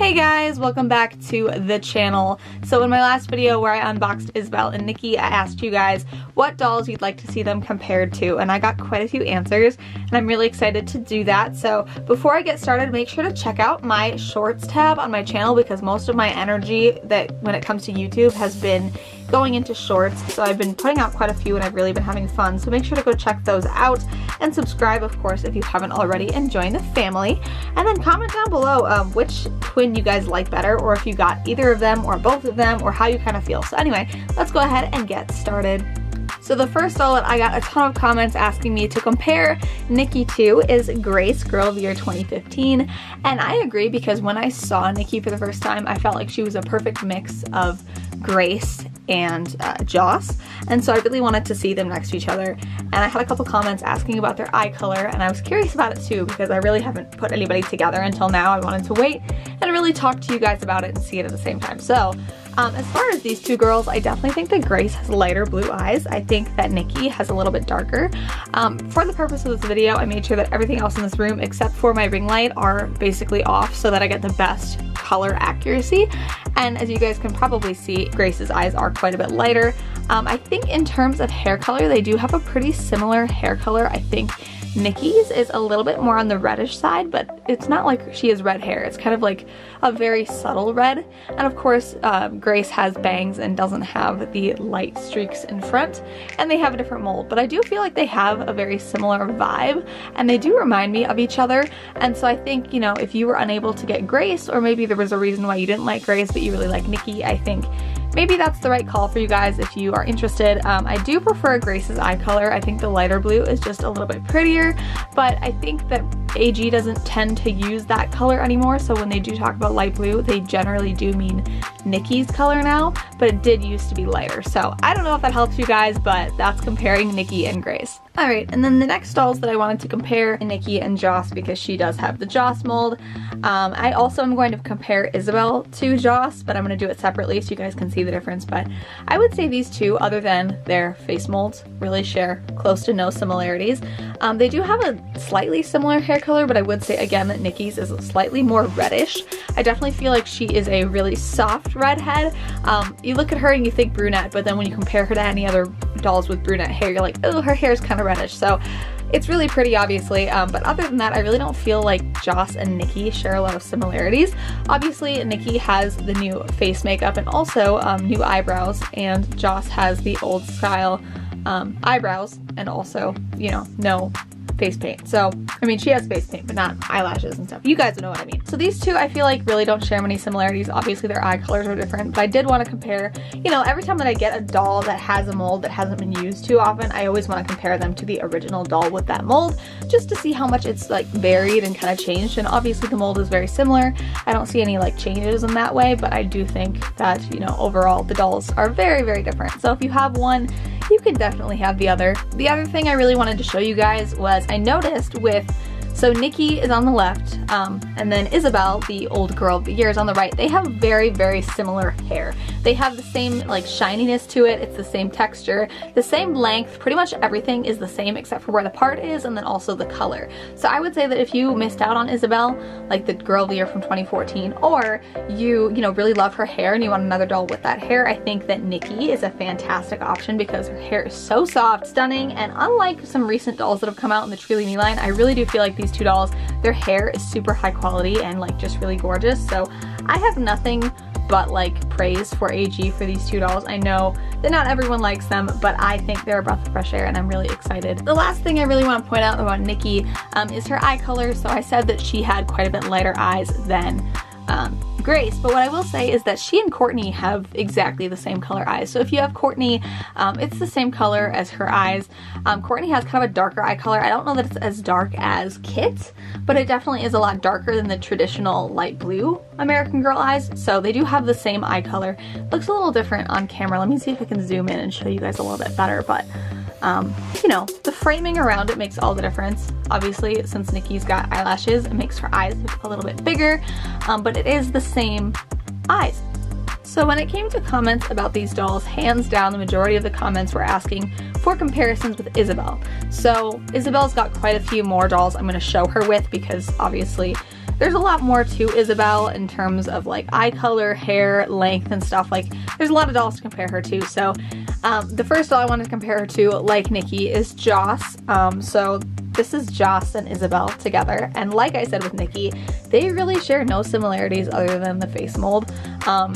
Hey guys, welcome back to the channel. So in my last video where I unboxed Isabel and Nicki, I asked you guys what dolls you'd like to see them compared to, and I got quite a few answers, and I'm really excited to do that. So before I get started, make sure to check out my shorts tab on my channel because most of my energy that when it comes to YouTube has been going into shorts. So I've been putting out quite a few and I've really been having fun. So make sure to go check those out and subscribe, of course, if you haven't already and join the family. And then comment down below um, which twin you guys like better or if you got either of them or both of them or how you kind of feel. So anyway, let's go ahead and get started. So the first doll that I got a ton of comments asking me to compare Nicki to is Grace Girl of the Year 2015. And I agree because when I saw Nicki for the first time, I felt like she was a perfect mix of Grace and uh, Joss. And so I really wanted to see them next to each other. And I had a couple comments asking about their eye color and I was curious about it too because I really haven't put anybody together until now. I wanted to wait and really talk to you guys about it and see it at the same time. So um, as far as these two girls, I definitely think that Grace has lighter blue eyes. I think that Nicki has a little bit darker. Um, for the purpose of this video, I made sure that everything else in this room except for my ring light are basically off so that I get the best color accuracy. And as you guys can probably see, Grace's eyes are quite a bit lighter. Um, I think in terms of hair color, they do have a pretty similar hair color. I think Nicki's is a little bit more on the reddish side, but it's not like she has red hair. It's kind of like a very subtle red. And of course, um, Grace has bangs and doesn't have the light streaks in front, and they have a different mold. But I do feel like they have a very similar vibe, and they do remind me of each other. And so I think, you know, if you were unable to get Grace, or maybe there was a reason why you didn't like Grace, but you really like Nicki, I think maybe that's the right call for you guys if you are interested. Um, I do prefer Grace's eye color. I think the lighter blue is just a little bit prettier, but I think that AG doesn't tend to use that color anymore, so when they do talk about light blue, they generally do mean Nicki's color now, but it did used to be lighter. So I don't know if that helps you guys, but that's comparing Nicki and Grace. Alright, and then the next dolls that I wanted to compare Nicki and Joss because she does have the Joss mold. Um, I also am going to compare Isabel to Joss, but I'm going to do it separately so you guys can see the difference. But I would say these two, other than their face molds, really share close to no similarities. Um, they do have a slightly similar hair color, but I would say again that Nicki's is slightly more reddish. I definitely feel like she is a really soft redhead. Um, you look at her and you think brunette, but then when you compare her to any other dolls with brunette hair, you're like, oh, her hair is kind of reddish. So it's really pretty, obviously, um, but other than that, I really don't feel like Joss and Nicki share a lot of similarities. Obviously, Nicki has the new face makeup and also um, new eyebrows, and Joss has the old style um, eyebrows and also, you know, no face paint. So, I mean, she has face paint, but not eyelashes and stuff. You guys know what I mean. So these two, I feel like really don't share many similarities. Obviously, their eye colors are different, but I did want to compare, you know, every time that I get a doll that has a mold that hasn't been used too often, I always want to compare them to the original doll with that mold, just to see how much it's like varied and kind of changed. And obviously the mold is very similar. I don't see any like changes in that way, but I do think that, you know, overall the dolls are very, very different. So if you have one, you can definitely have the other. The other thing I really wanted to show you guys was I noticed with so Nicki is on the left, um, and then Isabel, the old girl of the year, is on the right. They have very, very similar hair. They have the same like shininess to it, it's the same texture, the same length, pretty much everything is the same except for where the part is and then also the color. So I would say that if you missed out on Isabel, like the girl of the year from 2014, or you, you know, really love her hair and you want another doll with that hair, I think that Nicki is a fantastic option because her hair is so soft, stunning, and unlike some recent dolls that have come out in the Truly Me line, I really do feel like these two dolls. Their hair is super high quality and like just really gorgeous. So I have nothing but like praise for AG for these two dolls. I know that not everyone likes them, but I think they're a breath of fresh air and I'm really excited. The last thing I really want to point out about Nicki um, is her eye color. So I said that she had quite a bit lighter eyes than um, Grace, but what I will say is that she and Courtney have exactly the same color eyes. So if you have Courtney, um, it's the same color as her eyes. Um, Courtney has kind of a darker eye color. I don't know that it's as dark as Kit, but it definitely is a lot darker than the traditional light blue American Girl eyes. So they do have the same eye color. Looks a little different on camera. Let me see if I can zoom in and show you guys a little bit better, but um, you know, the framing around it makes all the difference. Obviously, since Nicki's got eyelashes, it makes her eyes look a little bit bigger, um, but it is the same eyes. So when it came to comments about these dolls, hands down the majority of the comments were asking for comparisons with Isabel. So Isabel's got quite a few more dolls I'm going to show her with because obviously there's a lot more to Isabel in terms of like eye color, hair, length, and stuff. Like, there's a lot of dolls to compare her to. So, um, the first doll I wanted to compare her to, like Nicki, is Joss. Um, so this is Joss and Isabel together. And like I said with Nicki, they really share no similarities other than the face mold. Um,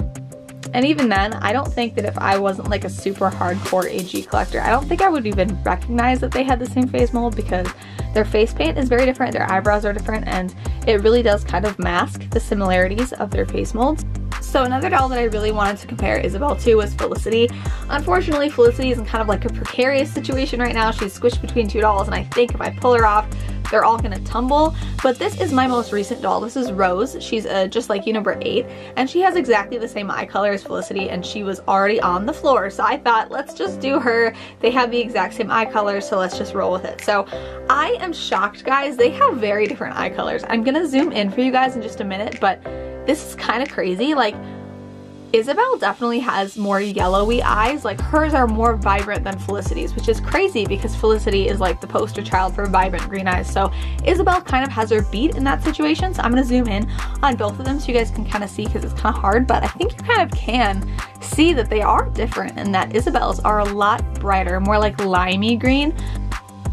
and even then, I don't think that if I wasn't like a super hardcore AG collector, I don't think I would even recognize that they had the same face mold because their face paint is very different, their eyebrows are different, and it really does kind of mask the similarities of their face molds. So another doll that I really wanted to compare Isabel to was Felicity. Unfortunately, Felicity is in kind of like a precarious situation right now. She's squished between two dolls and I think if I pull her off, they're all gonna tumble. But this is my most recent doll. This is Rose. She's uh, just like you number eight and she has exactly the same eye color as Felicity and she was already on the floor. So I thought let's just do her. They have the exact same eye color so let's just roll with it. So I am shocked guys. They have very different eye colors. I'm gonna zoom in for you guys in just a minute but this is kind of crazy. Like Isabel definitely has more yellowy eyes, like hers are more vibrant than Felicity's, which is crazy because Felicity is like the poster child for vibrant green eyes. So Isabel kind of has her beat in that situation. So I'm gonna zoom in on both of them so you guys can kind of see because it's kind of hard, but I think you kind of can see that they are different and that Isabel's are a lot brighter, more like limey green.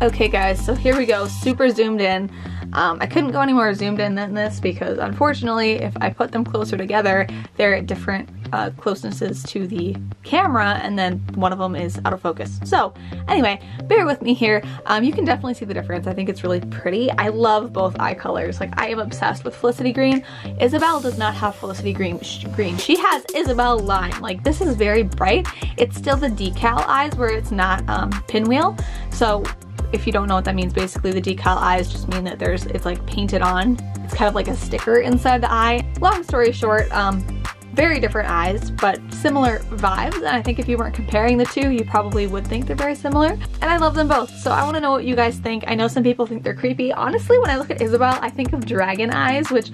Okay guys, so here we go, super zoomed in. Um, I couldn't go any more zoomed in than this because unfortunately if I put them closer together, they're at different uh, closenesses to the camera and then one of them is out of focus. So anyway, bear with me here. Um, you can definitely see the difference. I think it's really pretty. I love both eye colors. Like I am obsessed with Felicity Green. Isabel does not have Felicity Green. green. She has Isabel Lime. Like this is very bright. It's still the decal eyes where it's not um, pinwheel. So if you don't know what that means, basically the decal eyes just mean that there's it's like painted on. It's kind of like a sticker inside the eye. Long story short, um, very different eyes, but similar vibes. And I think if you weren't comparing the two, you probably would think they're very similar. And I love them both. So I want to know what you guys think. I know some people think they're creepy. Honestly, when I look at Isabel, I think of dragon eyes, which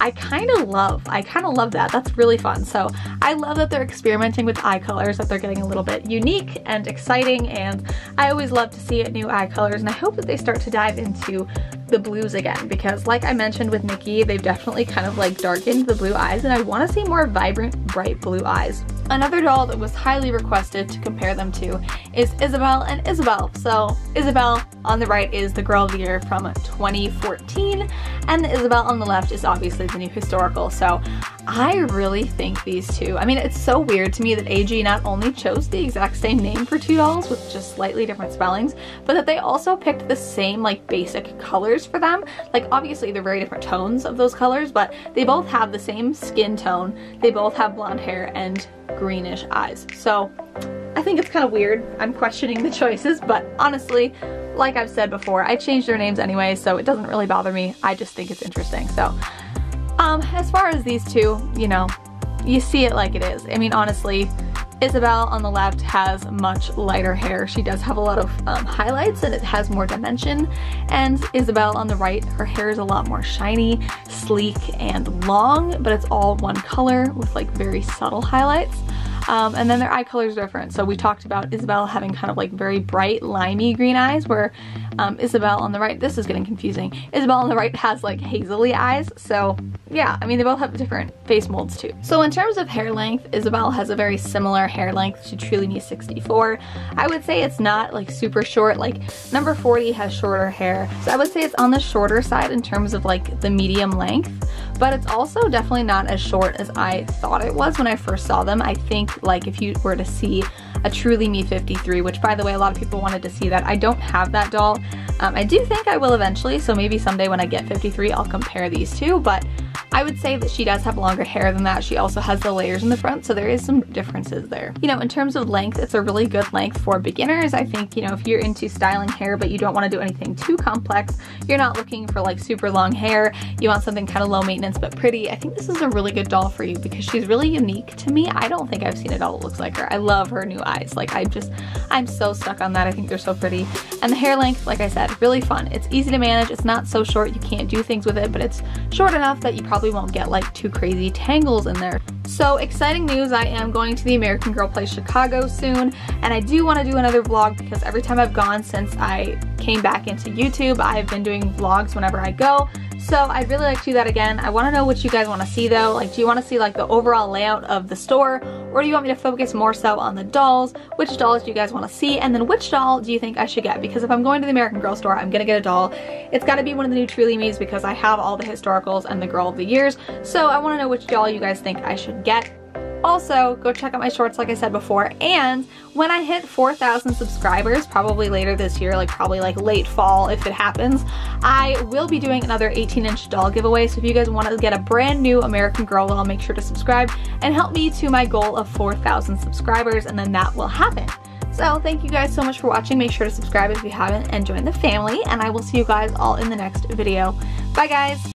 I kind of love. I kind of love that. That's really fun. So I love that they're experimenting with eye colors, that they're getting a little bit unique and exciting. And I always love to see new eye colors. And I hope that they start to dive into the blues again because like I mentioned with Nicki, they've definitely kind of like darkened the blue eyes and I want to see more vibrant, bright blue eyes. Another doll that was highly requested to compare them to is Isabel and Isabel. So Isabel on the right is the Girl of the Year from 2014 and Isabel on the left is obviously the new historical. So I really think these two, I mean it's so weird to me that AG not only chose the exact same name for two dolls with just slightly different spellings, but that they also picked the same like basic colors for them. Like obviously they're very different tones of those colors, but they both have the same skin tone. They both have blonde hair and greenish eyes. So I think it's kind of weird. I'm questioning the choices, but honestly, like I've said before, I changed their names anyway, so it doesn't really bother me. I just think it's interesting. So um, as far as these two, you know, you see it like it is. I mean, honestly, Isabel on the left has much lighter hair. She does have a lot of um, highlights and it has more dimension. And Isabel on the right, her hair is a lot more shiny, sleek, and long, but it's all one color with like very subtle highlights. Um, and then their eye colors are different. So we talked about Isabel having kind of like very bright limey green eyes where um, Isabel on the right, this is getting confusing. Isabel on the right has like hazily eyes. So yeah, I mean they both have different face molds too. So in terms of hair length, Isabel has a very similar hair length to Truly Me 64. I would say it's not like super short, like number 40 has shorter hair. So I would say it's on the shorter side in terms of like the medium length, but it's also definitely not as short as I thought it was when I first saw them. I think like if you were to see a Truly Me 53, which by the way, a lot of people wanted to see that. I don't have that doll. Um, I do think I will eventually, so maybe someday when I get 53, I'll compare these two, but I would say that she does have longer hair than that. She also has the layers in the front, so there is some differences there. You know, in terms of length, it's a really good length for beginners. I think, you know, if you're into styling hair, but you don't want to do anything too complex, you're not looking for like super long hair, you want something kind of low maintenance but pretty, I think this is a really good doll for you because she's really unique to me. I don't think I've seen a doll that looks like her. I love her new eyes. Like I just, I'm so stuck on that. I think they're so pretty. And the hair length, like I said, really fun. It's easy to manage. It's not so short you can't do things with it, but it's short enough that you probably probably won't get like too crazy tangles in there. So exciting news, I am going to the American Girl Place Chicago soon and I do want to do another vlog because every time I've gone since I came back into YouTube, I've been doing vlogs whenever I go. So I'd really like to do that again. I want to know what you guys want to see though. Like do you want to see like the overall layout of the store or do you want me to focus more so on the dolls? Which dolls do you guys want to see? And then which doll do you think I should get? Because if I'm going to the American Girl store, I'm to get a doll. It's got to be one of the new Truly Me's because I have all the historicals and the Girl of the Years. So I want to know which doll you guys think I should get. Also, go check out my shorts like I said before, and when I hit 4,000 subscribers, probably later this year, like probably like late fall if it happens, I will be doing another 18 inch doll giveaway, so if you guys want to get a brand new American Girl doll, make sure to subscribe and help me to my goal of 4,000 subscribers, and then that will happen. So thank you guys so much for watching. Make sure to subscribe if you haven't and join the family, and I will see you guys all in the next video. Bye guys!